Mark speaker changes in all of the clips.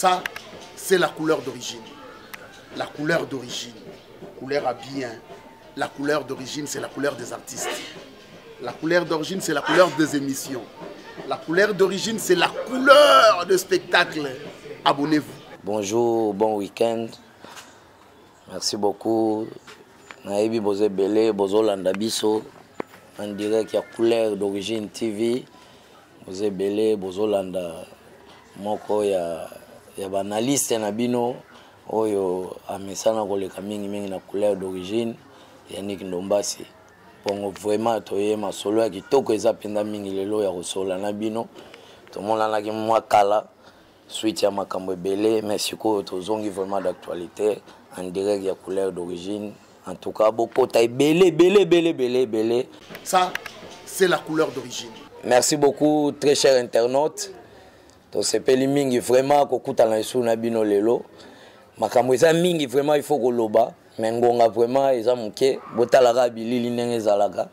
Speaker 1: Ça, c'est la couleur d'origine. La couleur d'origine. Couleur à bien. La couleur d'origine, c'est la couleur des artistes. La couleur d'origine, c'est la couleur des émissions. La couleur d'origine, c'est la couleur de spectacle. Abonnez-vous.
Speaker 2: Bonjour, bon week-end. merci beaucoup nayebi boza ebele bozolanda biso en direct ya couleur d'origine tv boza ebele bozolanda moko ya, ya baanalyste na bino oyo amesana koleka mingimingi na couleur d'origine yannick ndombasi bongo vraiment toye masolo ya kitoko eza mpenza mingi lelo ya kosolola na bino tomonanaki mwa kala suite ya makambo ebele mais sikoyo tozongi vraiment d'actualité en direct ya couleur d'origine en tout cas bokota ebele ebele ebele ebele ebele
Speaker 1: ça c'est la couleur d'origine
Speaker 2: merci beaucoup très cher internaute tosepeli mingi vraiment kokutana lisusu na bino lelo makambo eza mingi vraiment il faut koloba mais ngonga vraiment eza moke botalaka bilili ndenge ezalaka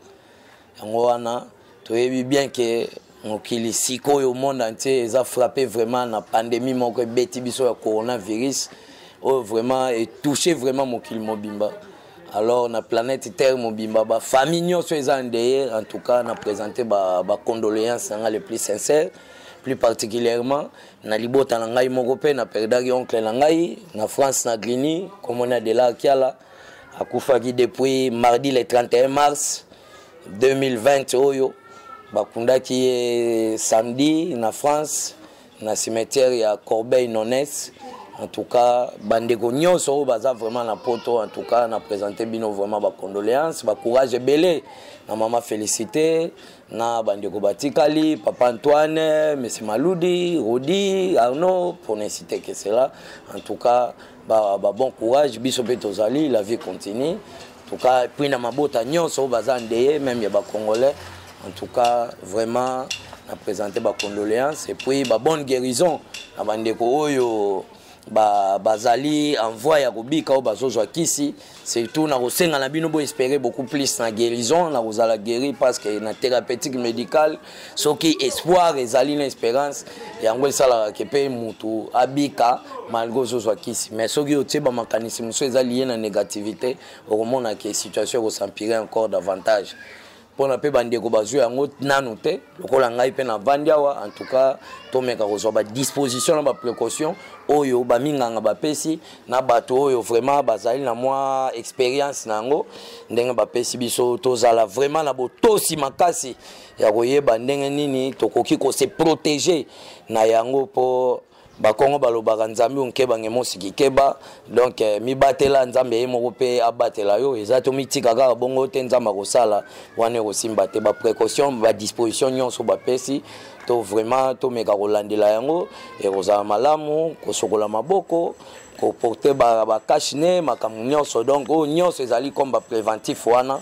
Speaker 2: yango wana toyebi bien ke mokili sikoyo monde entier eza frappe vraiment na pandémie moko ebeti biso ya coronavirus oyo vraiment etouche vraiment mokili mobimba alors na planète terre mobimba bafamille nyonso eza ndeye en tout cas na présente bacondoléance ba na ngai le plus sincère plus particulièrement na libota na ngai moko mpe na perdaki oncle na ngai na france na glini komona de la kiala akufaki depuis mardi le 31 mars 2020 oyo bakundaki ye samedi na france na cimetière ya corbeil nones en tout cas bandeko nyonso oyo baza vraiment na poto en tout cas na présente bino vraiment bacondoléance bacourage ebele na mama félicité na bandeko batikali papa antoine monsieur maludi rodi arnaud pour ne citer que cela en tout cas ba, ba bon courage biso mpe tozali la vie continue en tout cas mpe na mabota nyonso oyo baza ndeye meme ya bacongolais en tout cas vraiment na présente bacondoléance epuis babonne guérison na bandeko oyo bazali ba en voi ya kobika oyo bazozwa kisi surtout nakosenga na bino boespere beaucoup plus na guérison nakozala guéri parce que na thérapeutique médicale soki espoir ezali na espérance yango esalaka ke mpe motu abika malgré ozozwa kisi mais soki otie bamakanisi mosusu eza lie na négativité okomona ke situation ekosampire encore davantage mpona mpe bandeko bazwi yango nanu te lokola ngai mpe navandi awa en tout cas tomeka kozwa badisposition na baprécaution oyo baminganga bapesi na bato oyo vraiment bazali na mwa expérience na yango ndenge bapesi biso tozala vraiment na botosi makasi ya koyeba ndenge nini tokoki kose protéger na yango mpo bakongo balobaka nzambe onkeba nge mosiki keba donc eh, mibatela nzambe ye moko mpe abatela yo eza tomitika kaka bongo te nzambe akosala wana ekosimba te baprécaution badisposition nyonso bapesi to vraiment tomeka kolandela yango ekozala malamu kosokola maboko koporte bakashe ne makambo nyonso donc oyo oh, nyonso ezali comme bapréventif wana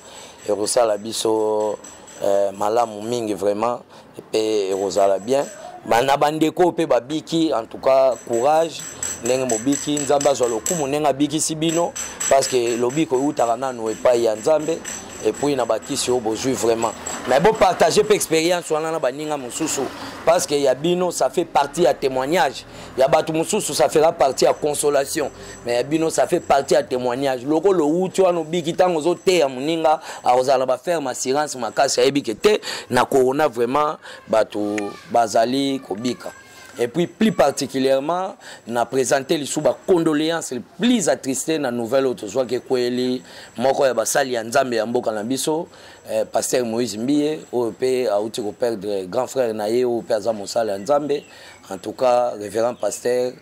Speaker 2: ekosala biso eh, malamu mingi vraiment mpe ekozala bien ma na bandeko oyo mpe babiki en tout cas courage ndenge mobiki nzambe azwa lokumu ndenge abikisi bino parce que lobiko eutaka nanu epai ya nzambe epuis na bakisi oyo bozwi vraiment mais bopartage mpe expérience wana na baninga mosusu parce que ya bino ça fait partie ya témoignage ya bato mosusu ça fera partie ya consolation mais ya bino ça fait partie ya témoignage lokola owuti wana obiki ntango ozoteya moninga akozala na baferme assurance makasi ayebi ke te na corona vraiment bato bazali kobika et puis plus particulièrement na présente lisusu bacondoléance plus attriste na nouvelle oyo tozwaki ekweli moko ya basali ya nzambe ya mboka na biso eh, pasteur moïse mbiye oyo mpe auti koperdre grand frère na ye oyo mpe aza mosali ya nzambe en tout cas révérend pasteur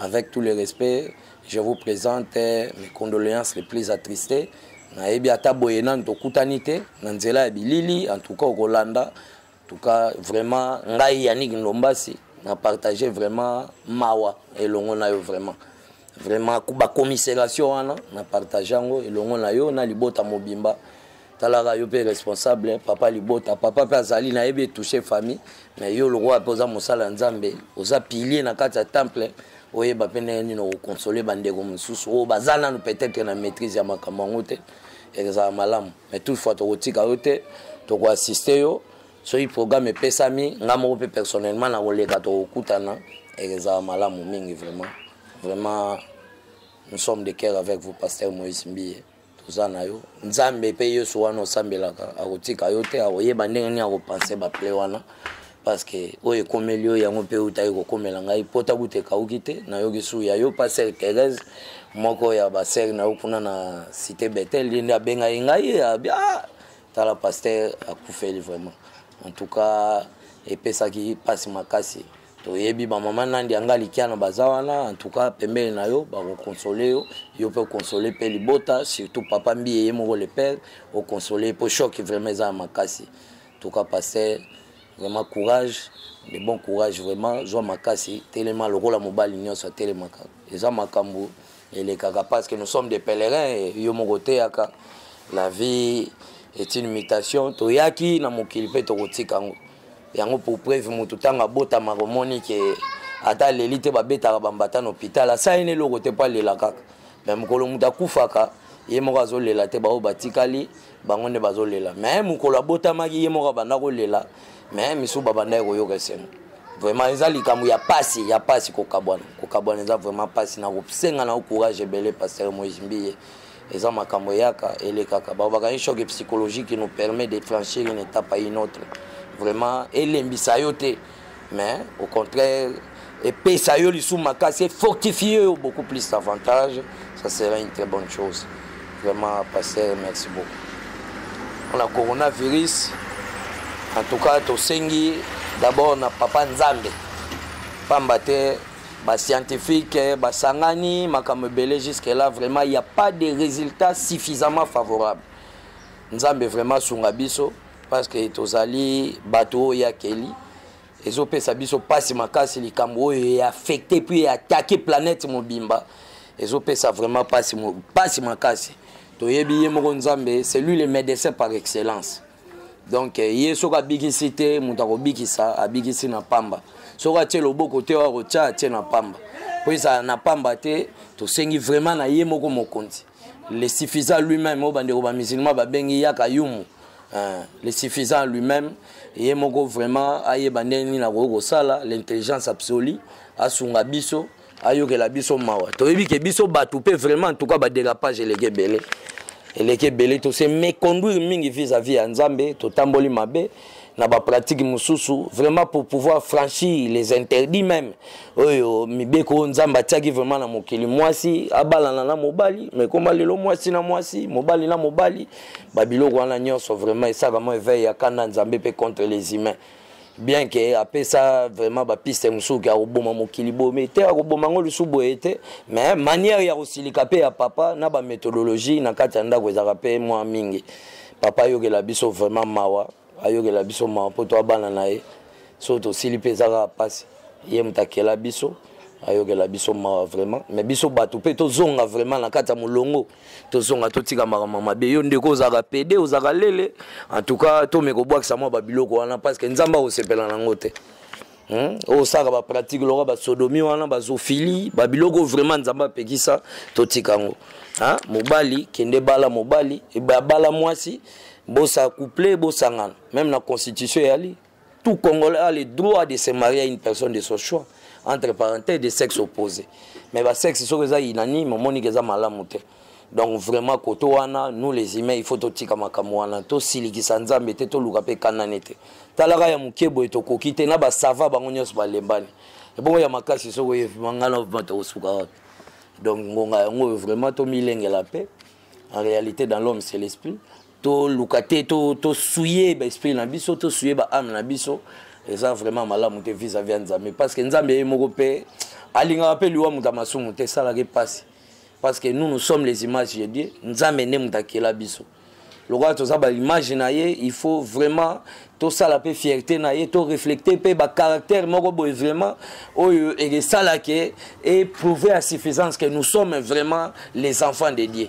Speaker 2: Avec tous les respects, je vous présente euh, mes condoléances les plus attristées. nayebi ata boye nanu tokutani te na nzela ya bilili en tout cas okolanda en tout cas vraiment ngai yannick ndombasi na partage vraiment mawa elongo na yo vraiment vraiment bacommisération wana na partage yango elongo na yo na libota mobimba talaka yo mpe responsable papa libota papa mpe azali nayebi etouche famille mais yo lokola mpe oza mosala ya nzambe oza pilier na kati ya temple oyeba mpe ndenge nini okokonsole bandeko mosusu oyo baza nanu peut-être na maîtrise ya makambo yango te ekozala malamu mais toute fois tokotika yo te tokoassiste yo soki programme epesami ngai moko mpe personnellement nakoleka tokokutana ekozala malamu mingi vraiment vraiment nous sommes de cœur avec vous pasteur moïse mbiye toza na yo nzambe mpe yesu wana osambelaka akotika yo te akoyeba ndenge nini akopanse baple wana parce que oyo ekomeli yo yango mpe eutaki kokomela ngai mpo takuta ekauki te nayoki su ya yo pa sere therese moko ya basere na yo kuna na cité betel ye nde abengaki ngai abi ah, tala paster akufeli vraiment en tout cas epesaki mpasi makasi toyebi bamama nandi ya ngai likiano baza wana antuka pembeni na yo bakokonsole yo yo mpe okonsole mpe libota surtout papa mbiye ye moko le père okonsole mpo choc vraiment eza ya makasi tuka paster vraiment courage de bon courage vraiment zwa makasi telema lokola mobali nyonso atelemaka eza makambo elekaka parce que nous sommes des pèlerins yo moko oteyaka la vie est une mutation toyaki na mokili mpe tokotika yango yango pour preuve motu ntango abotamaka omoni ke ata aleli te babetaka bambata na hôpital asali na eloko te mpo alela kaka me mokolo moto akufaka ye moko azolela te baoyo batikali bango nde bazolela me mokolo abotamaki ye moko abanda kolela me misusu babandaki koyoka esengo vraiment eza likambo ya pasi ya pasi kokabwana kokabwana eza vraiment pasi na kosenga na yo courage ebele pasteur moise mbiye eza makambo eyaka elekaka bango bakangi choc psychologique qui nous permet de franchir une étape à une autre vraiment elembisa yo te mais au contraire epesa yo lisusu makasi efortifie yo beaucoup plus davantage ça sera une très bonne chose vraiment pasteur merci beaucoup mpona coronavirus en tout cas tosengi d'abord na papa nzambe pamba te ba scientifique eh, basangani makambo ebele jusque là vraiment il y a pas de résultat suffisamment favorable nzambe vraiment asunga biso parce que tozali bato oyo ya keli ezopesa biso mpasi makasi likambo oyo eaffecte puis eatake planète mobimba ezopesa vraiment mpasi makasi toyebi ye moko nzambe c'est lui le médecin par excellence donc eh, ye soki abikisi te moto akobikisa abikisi na pamba soki atie loboko te oyo akotya atie na pamba mpo ezala na pamba te tosengi vraiment na ye moko mokonzi le suffisant lui-même oyo bandeko bamusulma babengi yaka yumu eh, le suffisant lui-même ye moko vraiment ayeba ndenge nini akoki kosala l'intelligence absolue asunga biso ayokela biso mawa toyebi ke biso bato mpe vraiment entuka baderapage eleki ebele eleki ebele tose méconduire mingi vis à vis ya nzambe totamboli mabe na bapratike mosusu vraiment pour pouvoir franchir les interdits même oyo mibeko oyo nzambe atiaki vraiment na mokili mwasi abalana na mobali mekoma lelo mwasi na mwasi mobali na mobali babiloko wana nyonso vraiment esaka mwa eveil ya kanda nzambe mpe contre les humains bien ke apesa vraiment bapiste mosusu ke akoboma mokili boye me te akoboma yango lisusu boye te mais manière ya kosilika mpe ya papa na bamethodologie na kati ya ndako ezalaka mpe mwa mingi papa ayokela biso vraiment mawa ayokela biso mawa mpo toya bana na ye so tosili mpe eza kaka mpasi ye moto akela biso ayokela biso mawa vraiment mais biso bato mpe tozonga vraiment na kati ya molongo tozonga totika makambo ya mabe yo ndeko ozalaka pede ozalaka lele en tout cas tome kobwakisa mwa babiloko wana parce que nzambe akosepela na yango te Hmm? oyo osalaka bapratique lokola basodomi wana bazofili babiloko vraiment nzambe apekisa totika yango mobali kende bala mobali abala mwasi bosa couple bosangana meme na constitution eyali Tout Congolais a le droit de se marier à une personne de son choix, entre parenthèses, de sexe opposé. Mais ba sexe soki eza unanime, omoni que eza malamu te. Donc vraiment koto wana, nous les humains, il faut totika makambo wana, to silikisa Nzambe te, to luka pe kanane te. Talaka ya muke boye to koki te na ba sava bango nyonso ba lembani. Ebongo ya makasi soki oyebi mangana obata osuka wapi. Donc ngonga yango vraiment to milengela pe. En réalité dans l'homme c'est l'esprit. toluka te tosuye baesprit na biso tosuye baame na biso eza vraiment malamu te vis-à-vis ya nzambe parce que nzambe ye moko mpe alingaka mpe liwa moto ya masumu te esalaka mpasi parce que nous nous sommes les images ya dieu nzambe nde moto akela biso lokola toza baimage na ye il faut vraiment tosala mpe fierté na ye toreflecte mpe bacaractère moko boye vraiment oyo esalaka eprouve ya suffisance que nous sommes vraiment les enfants de dieu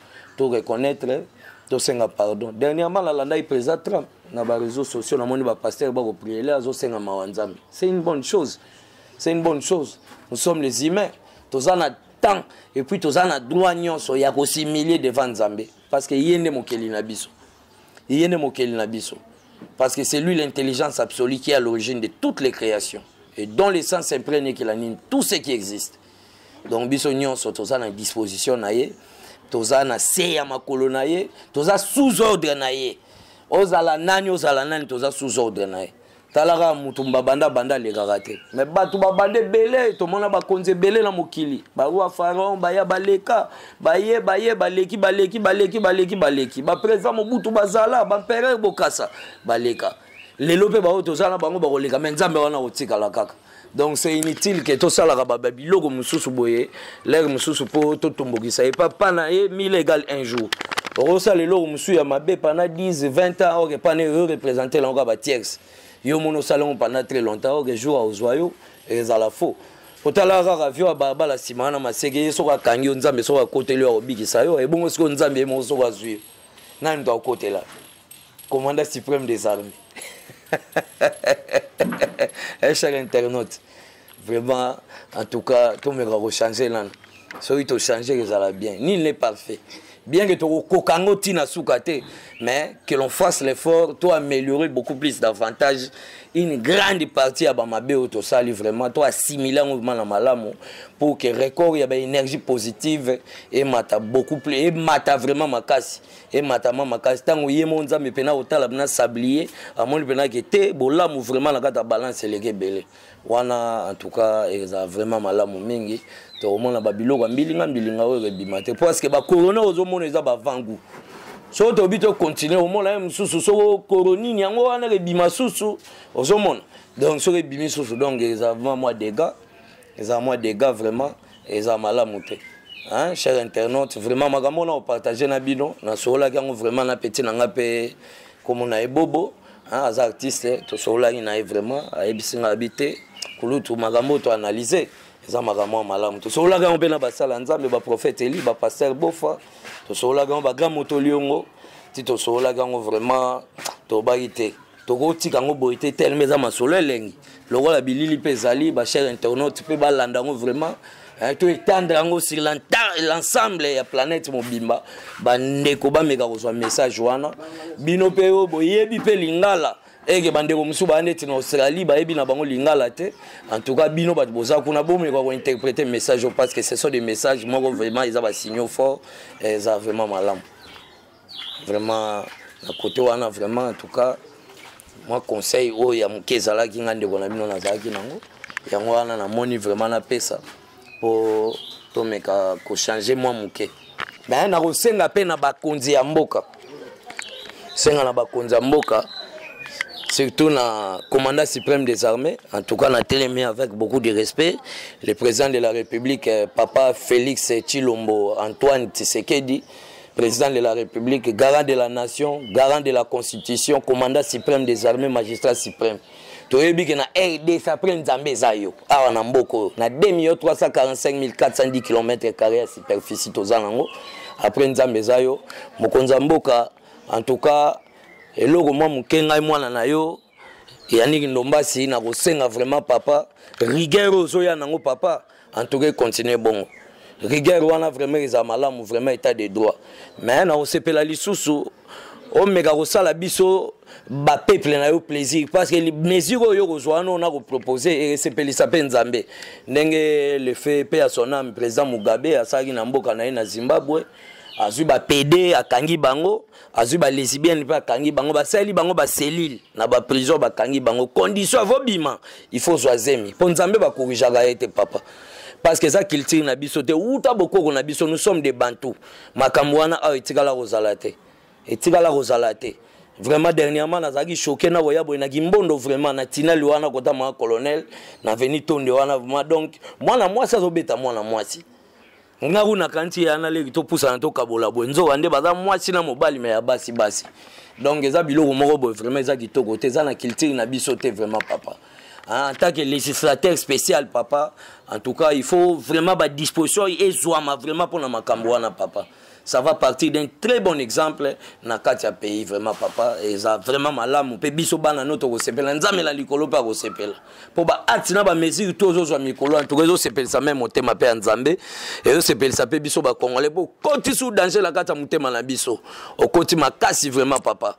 Speaker 2: to reconnaitre tosenga pardon dernièrement nalandaki président trump na baréseau sociaux namoni bapasteur bakopriele azosenga mawa nzambe c'est une bonne chose c'est une bonne chose nous sommes les humains toza na temps et puis toza na droit nyonso ya kosimilie devant nzambe parce que ye nde mokeli na biso ye nde mokeli na biso parce que c'est lui l'intelligence absolue qui est à l'origine de toutes les créations et dont l'essence imprégnée qu'il anime tout ce qui existe donc biso nyonso toza na disposition na ye toza na se ya makolo na ye toza sous ordre na ye ozala nani ozala nani toza sous ordre na ye talaka motu babanda banda alekaka te me bato babanda ebele tomona bakonzi ebele na mokili baroi pharaon baya baleka baye baye baleki baleki baleki baleki baleki baprésident mobutu bazala bamperere bokasa baleka lelo mpe baoyo toza na bango bakoleka me nzambe wana kotikala kaka donc c'est inutile ke tosalaka baba biloko mosusu boye lere mosusu mpo totombokisa ye papa na ye mille égal un jour okosala eloko mosusu ya mabe pendant 10 20 ans oke pana représente lango kaka batiexe yo moni osala yango pendant très longtemps oke jour aozwa yo ezala faux otalaka kaka vio ya balabala nsima wana maseke ye soki akangi yo nzambe soki akoteli yo akobikisa yo ebongo sikoyo nzambe ye moko soki azwi yo nani to akotela commandant suprême des armées eh, cher internaute vraiment en tout cas tomeka kochange nano soki tochange ezala bien nil n'est parfait bien que tokokoka yango ntina suka te mais que l'on fasse l'effort to améliorer beaucoup plus davantage une grande partie ya bamabe oyo tosali vraiment to assimile yango vraimen na malamu pour que record ya baénergie positive emata beaucoup plus emata vraiment makasi ematama makasi ntango ye mo nzambe mpe na kotala mpe na sablie amoni mpe nake te bolamu vraiment na kati ya balance eleki ebele wana en tout cas eza vraiment malamu mingi tokomona babiloko ya mbilinga mbilinga oyo ebima te mpo aske bakorona ozomona eza bavangu soki tobi tokontinue omona ye mosusu soko koronini yango wana ebima susu ozomona donc soki ebimi susu donc eza vraiment mwa degat eza mwa degat vraiment eza malamu te hein, cher internaute vraiment makambo wana opartage na bino nasololaki yango vraiment na peti na ngai mpe komona ye bobo hein, aza artiste tosololaki na ye vraiment ayebisi ngai abi te kulutu makambo oyo toanalyse eza makambo ya malamu tosololaki yango mpe na basala nzambe baprofete eli bapaster bofa tosololaki yango bagrand motoliongo ti tosololaki yango vraiment tobaki te tokotika yango boye te telema eza masolo elengi lokola bilili mpe ezali bachere internaute mpe balanda yango vraiment eh, to etendre yango sur l'ensemble ya planète mobimba bandeko bameka kozwa message wana bino mpe oyo boyebi mpe lingala eke bandeko mosusu baya neti na australie bayebi na bango lingala te en tout cas bino bato boza kuna bomeka kointerprete message oyo parce que ce sont des messages moko vraiment eza basignaux fort eza vraiment malamu vraiment na kote wana vraiment en tout cas mwa conseil oyo ya moke ezalaki ngai ndeko na bino nazalaki nango yango wana namoni vraiment napesa mpo tomeka kochange mwa moke naye nakosenga mpe na bakonzi ya mboka senga na bakonzi ya mboka surtout na commandant suprême des armées en tout cas natelemi avec beaucoup de respect Le président de la République, euh, Papa Félix Chilombo Antoine Tshisekedi, président de la République, garant de la nation, garant de la Constitution, commandant suprême des armées, magistrat suprême. toyebi ke na rdc apres nzambe eza yo awa na mboka oyo na 2 million 345 410 km carré ya superficie toza nango apres nzambe eza yo mokonzi ya mboka en tout cas eloko mwa moke ngai mwana na yo yannick ndombasi nakosenga vraiment papa rigueur oyo ozoya nango papa en tout cas econtinue bongo rigueur wana vraiment eza malamu vraiment état de droit mais nakosepela lisusu omeka kosala biso bapeuple na yo plaisir parce que mesure oyo okozwa wana ona kopropose esepelisa mpe nzambe ndenge lefe mpe ya son ame président mugabe asalaki na mboka na ye na zimbabwe azwi bapede akangi bango azwi ba lesbienne mpe akangi bango basaleli bango baselile na baprison bakangi bango condition avobima il faut zwa zemi mpo nzambe bakorijaka ye te papa parce que eza culture na biso te uta bokoko na biso nous sommes des bantou makambo wana awa etikala kozala te etikala kozala te vraiment dernièrement nazalaki choqué na koya boye na kimbondo vraiment na tinali wana kota mwa colonel na veni tonde wana vraiment donc mwana mwasi azobeta mwana mwasi nga kuna kanti ya na leki topusana tokabola boye nzoka nde baza mwasi na mobali me ya basi basi donc eza biloko moko boye vraiment eza kitoko te eza na culture na biso te vraiment papa en tant que législateur spécial papa en tout cas il faut vraiment badisposition ezwama vraiment mpona makambo wana papa ça va partir d'un très bon exemple na kati ya pays vraiment papa eza vraiment malamu mpe biso bana no tokosepela nzambe na likolo mpe akosepela mpo baacte na bamesure to ozozwa mikolo ya ntuka ezosepelisa meme motema mpe ya nzambe ezosepelisa mpe biso bacongolais mpo okotisi u danger na kati ya motema na biso okoti makasi vraiment papa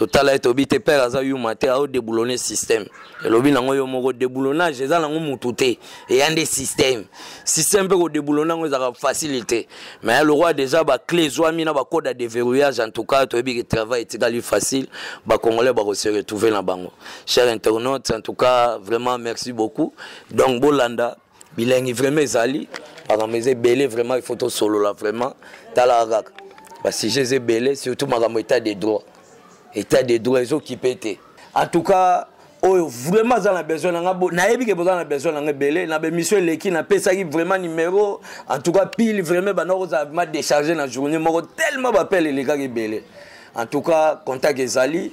Speaker 2: totala ete obi te père aza yuma te aodeboulone système elobi nango yo moko deboulonnage eza nango mutu te eya nde système système mpe kodeboulone yango ezalaka facile te mais lokwa déjà baclé ezwami na bacode ya deverrouillage en tout cas toyebi ke travail etikali facile bacongolais bakose retrouve na bango Cher internaute, en tout cas, vraiment merci beaucoup. Donc, Bolanda, bilingue vraiment ezali, par exemple, belé vraiment, il faut tout solo là vraiment. Tala agak, bah si j'ai belé, surtout ma état des droits, état des droits, ils ont qui pété. En tout cas, oyo vraiment aza na besoin na nga nayebi ke boza na besoin na nga ebele na bemission eleki napesaki vraiment numero en tout cas pile vraiment banda kozala vraiment décharge na journée moko tellement bapele elekaki ebele en tout cas contact ezali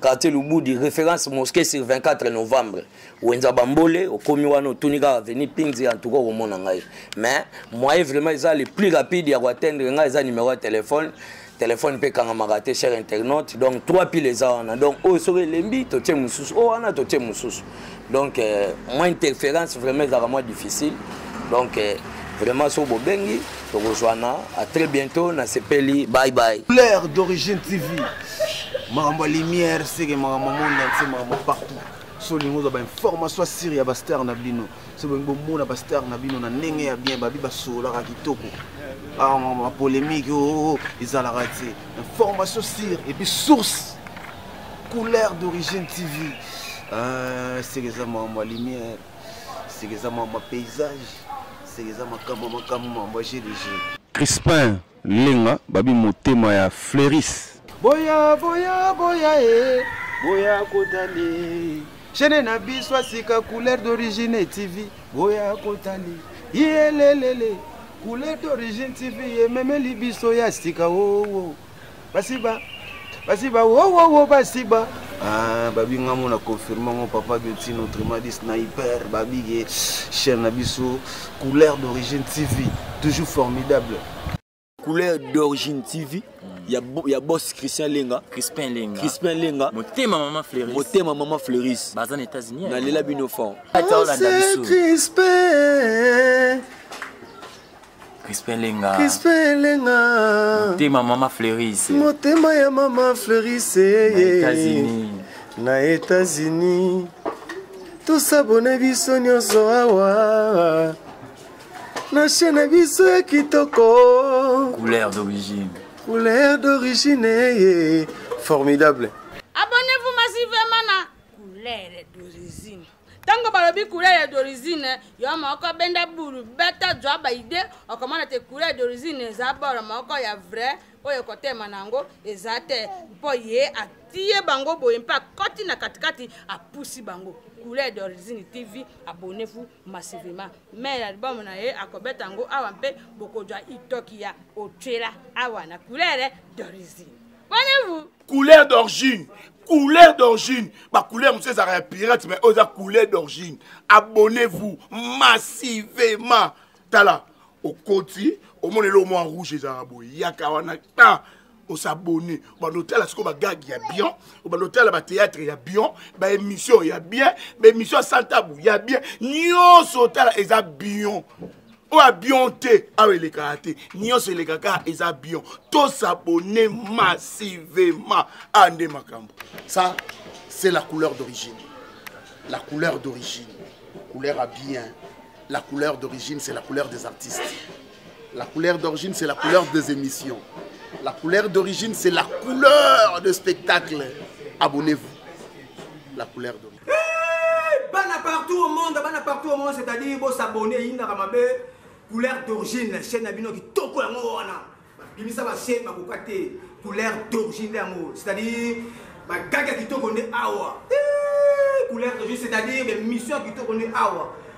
Speaker 2: quartier lubudi référence mosquée sur 24 novembre wenza bambole okomi wana otuni kaka veni pinzi en tout cas okomona ngai mais moyen vraiment eza le plus rapide ya koatteindre ngai eza numéro ya téléphone telefone mpe ekangamaka te cher internaute donc trois pile eza wana donc oyo soki elembi totie mosusu oyo wana totie mosusu donc euh, mwa interférence vraiment ezalaka mwa difficile donc euh, vraiment so bobengi tokozwana à très bientôt na sepeli bye bye
Speaker 3: couleur d'origine tv makambo ya lumière seke makambo monde entier makambo partout so olingi ozwa bainformation asire ya bastar na bino so bolingi bomona bastar na bino na ndenge ya bien babi basololaka kitoko bapolémike ah, oh, oh, oh, ezalaka te information sire epuis source couleur d'origine tv ah, seke eza makambo ya lumière seke eza makambo ya paysage seke eza makambo makambo makambo ya gdg crispin lenga babi motema ya fleuris boya boya boya e boya kotali chaine na biso asika couleur d'origine tv boya kotali yelelele couleur d'origine tv ememeli biso ya sika oo oh, oh. basiba basiba wowowo basiba ah, babi nga mona confirme ngo papa geti notre madi sniper babige chaîne na biso couleur d'origine tv toujours formidable
Speaker 4: couleur d'origine tv ya, ya boss christian lenga
Speaker 5: crispin lenga
Speaker 4: crispin lenga
Speaker 5: motema mama fleuris
Speaker 4: motema mama fleuris
Speaker 5: baza na états-unis hein.
Speaker 4: nalela bino fort
Speaker 3: crispin
Speaker 5: Crispin Lenga.
Speaker 3: Crispin Lenga.
Speaker 5: Motema mama Fleuris.
Speaker 3: Motema ya mama Fleuris.
Speaker 5: Na États-Unis.
Speaker 3: Na États-Unis. tosabone biso nyonso awa na chaine biso ya kitoko
Speaker 5: couleur d'origine
Speaker 3: couleur d'origine eye formidable
Speaker 6: abonnez-vous massivement na couleur d'origine ntango balobi couleur ya d'origine yo moko benda bulu beta zwa baide okomona te couleur d'origine eza boro moko ya vrai oyo kotema na yango eza te mpo ye atie bango boye mpe akoti na katikati apusi bango couleur d'origine tv abonefu masivima mai album na ye akobeta yango awa mpe bokozwa itoki ya otyela awa na couleur d'origine bonefu
Speaker 1: couleur d'origine couleur d'origine bacouleur mosusu ezalaka ya pirate mais oyo eza couleur d'origine abonnez vous massivement tala okoti omona eloko mwa rouge ezalaka boye yaka wana ta osabone obanda otala sikoyo bagage ya bien obanda otala bateatre ya bien baémission ya bien baémission ya santabu ya bien nyonso otala eza bien gars abion te awa les te et elekaka eza tous tosabone massivement a ma ça c'est la couleur d'origine la couleur d'origine couleur bien la couleur d'origine c'est la couleur des artistes la couleur d'origine c'est la couleur des émissions la couleur d'origine c'est la couleur de spectacle abonnez-vous la couleur de eh,
Speaker 3: bana partout au monde bana partout au monde c'est-à-dire bosabone eyindaka mabe couleur d'origine chaîne na bino kitoko yango wana bimisa bachaîne bakoka te couleur d'origine nde yango c'est-à-dire bagage ya kitoko nde awa eh, couleur d'origine c'est-à-dire bemission ya kitoko nde awa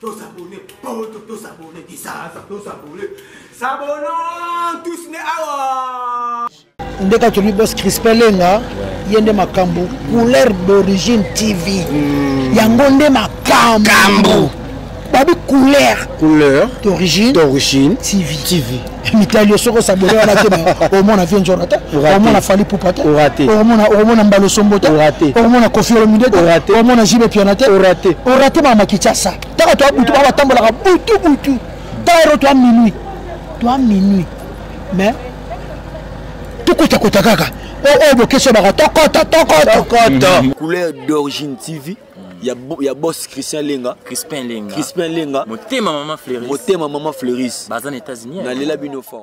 Speaker 3: Tous abonnés, Paoto, tous abonnés, Kisasa, tous abonnés. S'abonnons tous ne awa.
Speaker 7: ndeka tolobi bos crispin lenga ye nde makambo couleur d'origine tv hmm. yango nde makambo babi couleur
Speaker 8: couleur
Speaker 7: d'origine
Speaker 8: d'origine
Speaker 7: tv
Speaker 8: tv
Speaker 7: mitali yo soki osabole wana te omona vie njona te omona fali pupa te omona mbalo sombo te omona kofi olomide te omona jibe piana te orate bamakichasa taka toa butu babatambolaka butu butu tayero toa minuit toa minuit mais tokotakota kaka oyo bokesi obaka tokota tokota
Speaker 4: couleur d'origine tv ya, ya boss Christian Lenga
Speaker 5: Crispin Lenga
Speaker 4: Crispin Lenga
Speaker 5: motema maman Fleuris
Speaker 4: motema maman Fleuris
Speaker 5: baza na États-Unis
Speaker 4: na lela bino fort